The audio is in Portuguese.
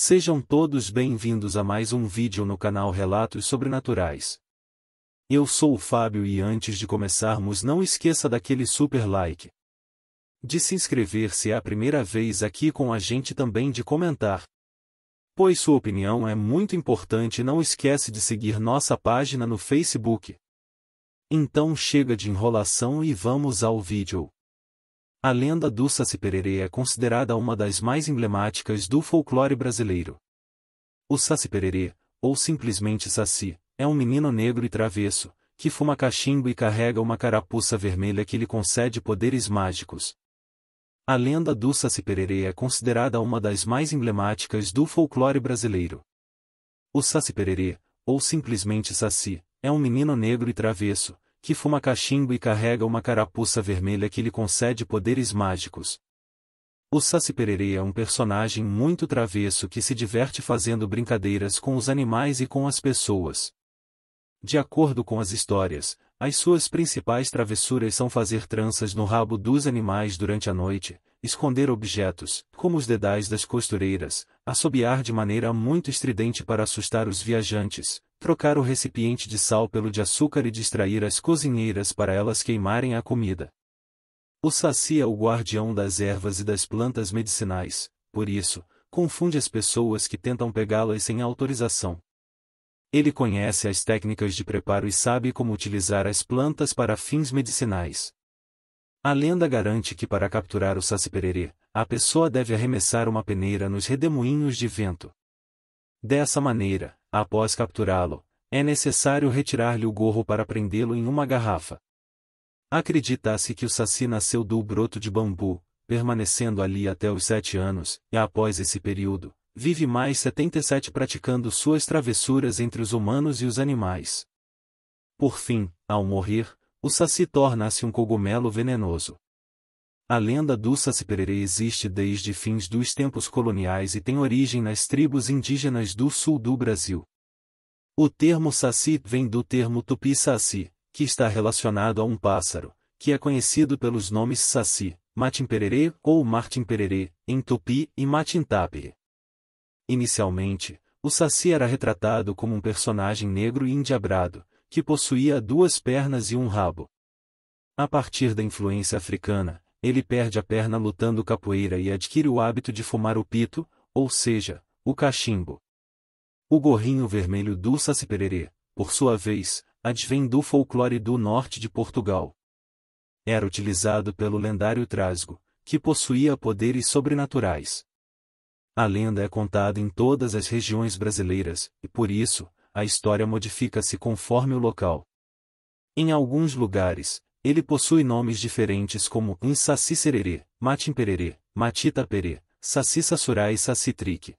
Sejam todos bem-vindos a mais um vídeo no canal Relatos Sobrenaturais. Eu sou o Fábio e antes de começarmos não esqueça daquele super like. De se inscrever se é a primeira vez aqui com a gente também de comentar. Pois sua opinião é muito importante e não esquece de seguir nossa página no Facebook. Então chega de enrolação e vamos ao vídeo. A lenda do Saci Pererê é considerada uma das mais emblemáticas do folclore brasileiro. O Saci Pererê, ou simplesmente Saci, é um menino negro e travesso, que fuma cachimbo e carrega uma carapuça vermelha que lhe concede poderes mágicos. A lenda do Saci Pererê é considerada uma das mais emblemáticas do folclore brasileiro. O Saci Pererê, ou simplesmente Saci, é um menino negro e travesso, que fuma cachimbo e carrega uma carapuça vermelha que lhe concede poderes mágicos. O Saci é um personagem muito travesso que se diverte fazendo brincadeiras com os animais e com as pessoas. De acordo com as histórias, as suas principais travessuras são fazer tranças no rabo dos animais durante a noite, esconder objetos, como os dedais das costureiras, assobiar de maneira muito estridente para assustar os viajantes, trocar o recipiente de sal pelo de açúcar e distrair as cozinheiras para elas queimarem a comida. O saci é o guardião das ervas e das plantas medicinais, por isso, confunde as pessoas que tentam pegá-las sem autorização. Ele conhece as técnicas de preparo e sabe como utilizar as plantas para fins medicinais. A lenda garante que para capturar o saci-pererê, a pessoa deve arremessar uma peneira nos redemoinhos de vento. Dessa maneira, após capturá-lo, é necessário retirar-lhe o gorro para prendê-lo em uma garrafa. Acredita-se que o saci nasceu do broto de bambu, permanecendo ali até os sete anos, e após esse período, vive mais 77 praticando suas travessuras entre os humanos e os animais. Por fim, ao morrer, o saci torna-se um cogumelo venenoso. A lenda do Saci-Pererê existe desde fins dos tempos coloniais e tem origem nas tribos indígenas do sul do Brasil. O termo saci vem do termo tupi-saci, que está relacionado a um pássaro, que é conhecido pelos nomes saci, matim-pererê ou martim-pererê, em tupi e matim-tapere. Inicialmente, o saci era retratado como um personagem negro e endiabrado, que possuía duas pernas e um rabo. A partir da influência africana, ele perde a perna lutando capoeira e adquire o hábito de fumar o pito, ou seja, o cachimbo. O gorrinho vermelho do Saci-Pererê, por sua vez, advém do folclore do norte de Portugal. Era utilizado pelo lendário Trasgo, que possuía poderes sobrenaturais. A lenda é contada em todas as regiões brasileiras, e por isso, a história modifica-se conforme o local. Em alguns lugares, ele possui nomes diferentes como Insaci Sererê, Matim Pererê, Matita Perê, Saci Sassurá e Saci Trique.